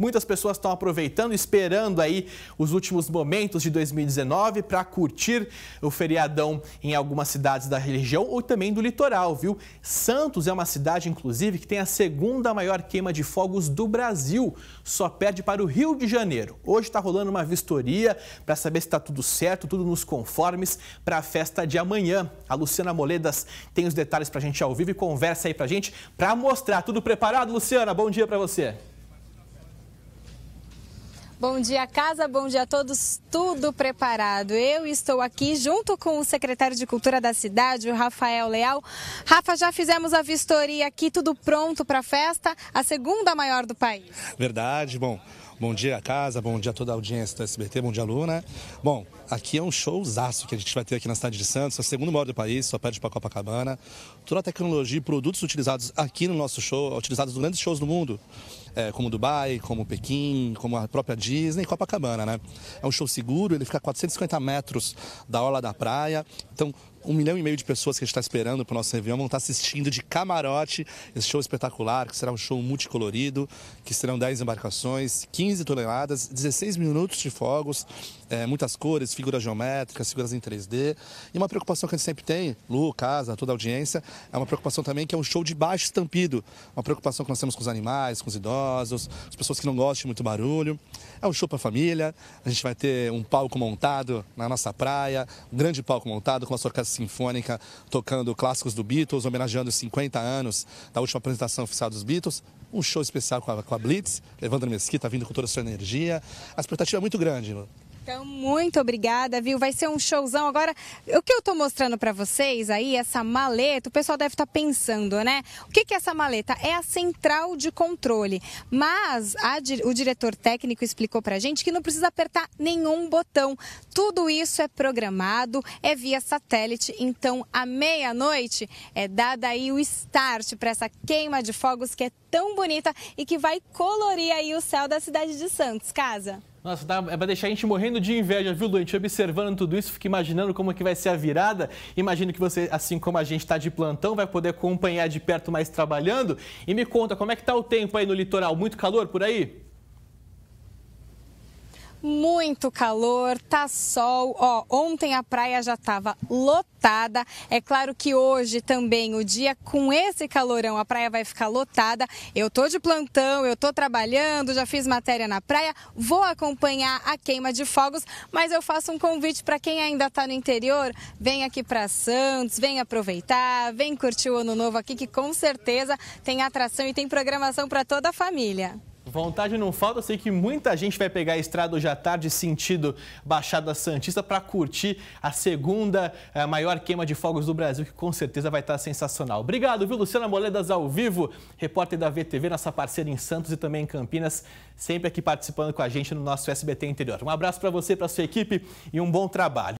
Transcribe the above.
Muitas pessoas estão aproveitando, esperando aí os últimos momentos de 2019 para curtir o feriadão em algumas cidades da região ou também do litoral, viu? Santos é uma cidade, inclusive, que tem a segunda maior queima de fogos do Brasil. Só perde para o Rio de Janeiro. Hoje está rolando uma vistoria para saber se está tudo certo, tudo nos conformes para a festa de amanhã. A Luciana Moledas tem os detalhes para a gente ao vivo e conversa aí para a gente para mostrar. Tudo preparado, Luciana? Bom dia para você. Bom dia, casa. Bom dia a todos. Tudo preparado. Eu estou aqui junto com o secretário de Cultura da cidade, o Rafael Leal. Rafa, já fizemos a vistoria aqui, tudo pronto para a festa, a segunda maior do país. Verdade. Bom, Bom dia, casa, bom dia a toda a audiência do SBT, bom dia, Luna. Bom, aqui é um showzaço que a gente vai ter aqui na cidade de Santos, é o segundo maior do país, só perde para Copacabana. Toda a tecnologia e produtos utilizados aqui no nosso show, utilizados nos grandes shows do mundo, é, como Dubai, como Pequim, como a própria Disney Copacabana, né? É um show seguro, ele fica a 450 metros da orla da praia, então um milhão e meio de pessoas que a gente está esperando para o nosso Réveillon vão estar assistindo de camarote esse show espetacular, que será um show multicolorido, que serão 10 embarcações, 15 toneladas, 16 minutos de fogos, é, muitas cores, figuras geométricas, figuras em 3D. E uma preocupação que a gente sempre tem, Lu, casa, toda a audiência, é uma preocupação também que é um show de baixo estampido. Uma preocupação que nós temos com os animais, com os idosos, as pessoas que não gostam de muito barulho. É um show para família, a gente vai ter um palco montado na nossa praia, um grande palco montado com a orquestra sinfônica tocando clássicos do Beatles, homenageando os 50 anos da última apresentação oficial dos Beatles. Um show especial com a, com a Blitz, Evandro Mesquita vindo com toda a sua energia. A expectativa é muito grande. Então, muito obrigada, viu? Vai ser um showzão. Agora, o que eu tô mostrando para vocês aí, essa maleta, o pessoal deve estar tá pensando, né? O que, que é essa maleta? É a central de controle. Mas a, o diretor técnico explicou pra gente que não precisa apertar nenhum botão. Tudo isso é programado, é via satélite. Então, à meia-noite, é dada aí o start para essa queima de fogos que é tão bonita e que vai colorir aí o céu da cidade de Santos. Casa. Nossa, tá, é pra deixar a gente morrendo de inveja, viu, Lu? A gente observando tudo isso, fica imaginando como é que vai ser a virada. Imagino que você, assim como a gente está de plantão, vai poder acompanhar de perto mais trabalhando. E me conta, como é que tá o tempo aí no litoral? Muito calor por aí? Muito calor, tá sol. Ó, ontem a praia já estava lotada. É claro que hoje também o dia com esse calorão a praia vai ficar lotada. Eu tô de plantão, eu tô trabalhando, já fiz matéria na praia, vou acompanhar a queima de fogos, mas eu faço um convite para quem ainda está no interior, vem aqui para Santos, vem aproveitar, vem curtir o ano novo aqui que com certeza tem atração e tem programação para toda a família. Vontade não falta, eu sei que muita gente vai pegar a estrada hoje à tarde sentido Baixada Santista para curtir a segunda eh, maior queima de fogos do Brasil, que com certeza vai estar sensacional. Obrigado, viu, Luciana Moledas ao vivo, repórter da VTV, nossa parceira em Santos e também em Campinas, sempre aqui participando com a gente no nosso SBT Interior. Um abraço para você, para sua equipe e um bom trabalho.